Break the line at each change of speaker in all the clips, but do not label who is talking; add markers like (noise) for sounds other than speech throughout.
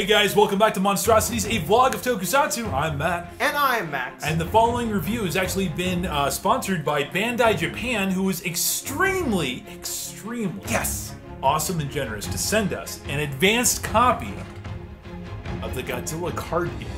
Hey guys, welcome back to Monstrosities, a vlog of Tokusatsu. I'm Matt.
And I'm Max.
And the following review has actually been uh, sponsored by Bandai Japan, who was extremely, extremely
yes,
awesome and generous to send us an advanced copy of the Godzilla card game.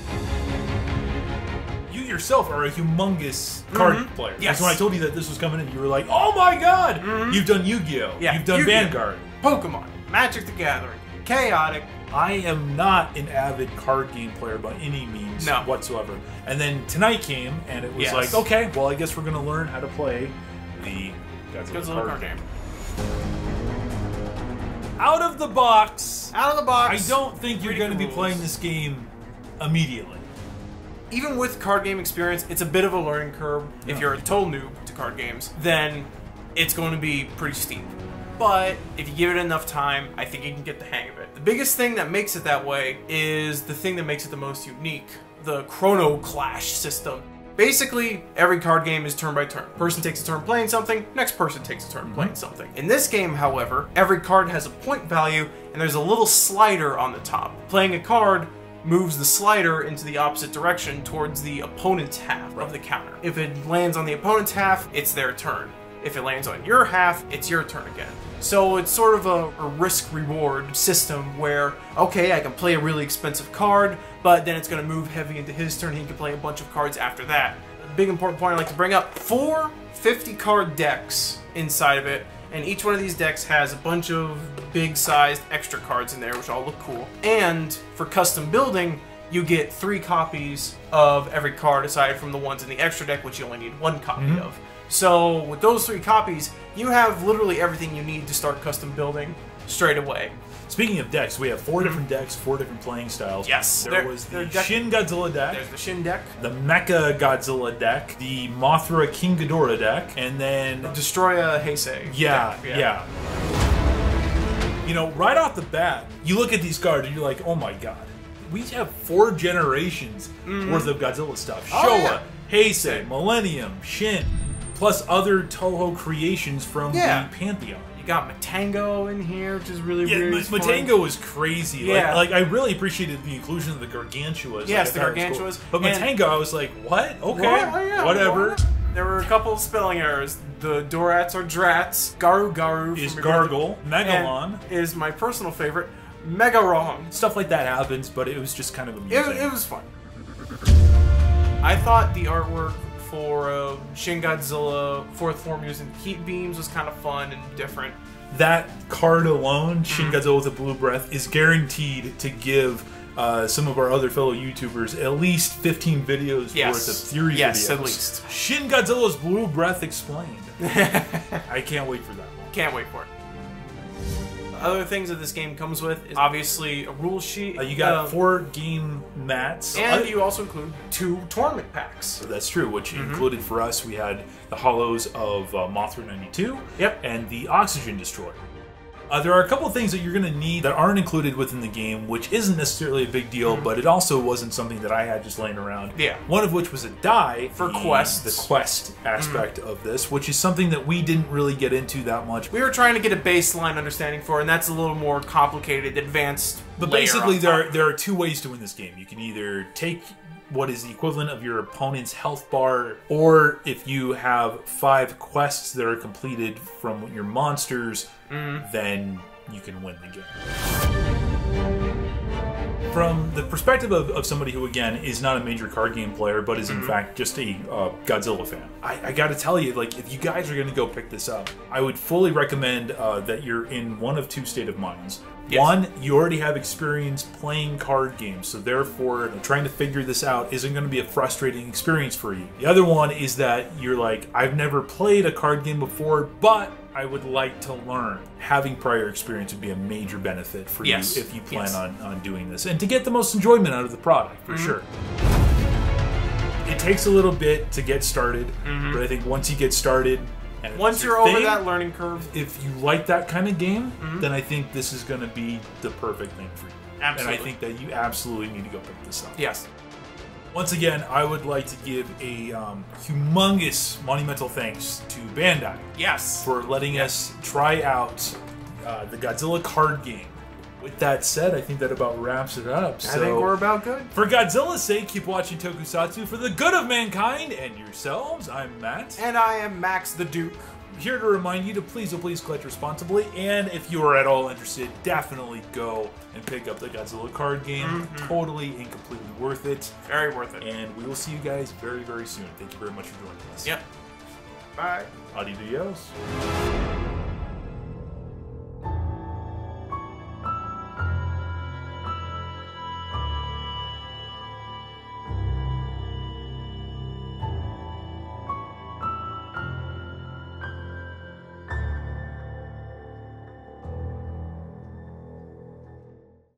You yourself are a humongous card
Mhm.
player.
Yes.
Because when I told you that this was coming in, you were like, "Oh my god! You've done Yu-Gi-Oh!
Yeah,
You've done
Yu-Gi-Oh.
Vanguard."
Pokemon, Magic the Gathering, Chaotic.
I am not an avid card game player by any means
No.
whatsoever. And then tonight came, and it was
Yes.
like, okay, well, I guess we're going to learn how to play the Godzilla,
Godzilla
card
card
game.
game.
Out of the box,
Out of the box.
I don't think you're going to be playing this game immediately.
Even with card game experience, it's a bit of a learning curve. If you're a total noob to card games, then it's going to be pretty steep. But if you give it enough time, I think you can get the hang of it. The biggest thing that makes it that way is the thing that makes it the most unique the Chrono Clash system. Basically, every card game is turn by turn. Person takes a turn playing something, next person takes a turn mhm. playing something. In this game, however, every card has a point value, and there's a little slider on the top. Playing a card moves the slider into the opposite direction towards the opponent's half of the counter. If it lands on the opponent's half, it's their turn. If it lands on your half, it's your turn again. So it's sort of a, a risk reward system where, okay, I can play a really expensive card, but then it's going to move heavy into his turn. He can play a bunch of cards after that. Big important point I'd like to bring up four 50 card decks inside of it, and each one of these decks has a bunch of big sized extra cards in there, which all look cool. And for custom building, you get three copies of every card aside from the ones in the extra deck, which you only need one copy
Mhm.
of. So with those three copies, you have literally everything you need to start custom building straight away.
Speaking of decks, we have 4 different decks, four different playing styles.
Mm-hmm. Yes,
There was the
deck-
Shin Godzilla deck,
There's the Shin deck,
the Mecha Godzilla deck, the Mothra King Ghidorah deck, and then
Destoroyah Heisei.
Yeah,
deck,
yeah. You know, right off the bat, you look at these cards and you're like, oh my god. We have four generations worth of Godzilla stuff.
Mm-hmm. Oh,
Showa,
yeah.
Heisei, Millennium, Shin, plus other Toho creations from
Yeah.
the Pantheon.
You got Matango in here, which is really
Yeah,
weird.
Ma- Matango was crazy.
Yeah.
Like, like, I really appreciated the inclusion of the Gargantuas.
Yes,
Like, I
the
thought it was
Gargantuas.
But
And-
Matango, I was like, what? Okay,
What? Oh, yeah,
whatever.
what? There were a couple of spelling errors. The Dorats are Drats. Garu Garu
Is Gargle, Megalon.
is my personal favorite. Mega Wrong.
Stuff like that happens, but it was just kind of
It,
amusing.
it was fun. I thought the artwork for uh, Shin Godzilla Fourth Form using heat beams was kind of fun and different.
that card alone, Shin
Mm-hmm.
Godzilla with a Blue Breath, is guaranteed to give uh, some of our other fellow YouTubers at least 15 videos
Yes.
worth of theory
Yes,
videos.
at least.
Shin Godzilla's Blue Breath explained. (laughs) I can't wait for that one.
Can't wait for it. Other things that this game comes with is obviously a rule sheet.
Uh, you got
um,
four game mats.
and
Uh,
you also include two tournament packs.
That's true, which
Mm-hmm.
included for us, we had the holos of uh, Mothra 92
Yep.
and the Oxygen Destroyer. Uh, there are a couple of things that you're going to need that aren't included within the game, which isn't necessarily a big deal, but it also wasn't something that I had just laying around.
Mm-hmm. Yeah.
One of which was a die
For quests. Mm-hmm.
The quest aspect of this, which is something that we didn't really get into that much.
We were trying to get a baseline understanding for, and that's a little more complicated, advanced.
But basically, there are, there are two ways to win this game. You can either take what is the equivalent of your opponent's health bar, or if you have five quests that are completed from your monsters,
Mm-hmm.
then you can win the game. From the perspective of, of somebody who, again, is not a major card game player, but is in fact just a uh, Godzilla fan, I, I got to tell you, like, if you guys are going to go pick this up, I would fully recommend uh, that you're in one of two state of minds.
Yes.
One, you already have experience playing card games, so therefore trying to figure this out isn't going to be a frustrating experience for you. The other one is that you're like, I've never played a card game before, but I would like to learn. Having prior experience would be a major benefit for
Yes.
you if you plan
Yes.
on, on doing this and to get the most enjoyment out of the product, for sure. It takes a little bit to get started, but I think once you get started, and
Once you're
your
over that learning curve,
if you like that kind of game,
Mm-hmm.
then I think this is going to be the perfect thing for you.
Absolutely.
And I think that you absolutely need to go pick this up.
yes.
Once again, I would like to give a um, humongous, monumental thanks to Bandai
Yes.
for letting us try out uh, the Godzilla card game with that said, I think that about wraps it up.
I
So,
think we're about good.
for Godzilla's sake, keep watching Tokusatsu for the good of mankind and yourselves. I'm Matt.
And I am Max the Duke.
Here to remind you to please, oh please collect responsibly. And if you are at all interested, definitely go and pick up the Godzilla card game.
Mm-hmm.
Totally and completely worth it.
Very worth it.
And we will see you guys very, very soon. Thank you very much for joining us.
Yep. Bye.
Adios.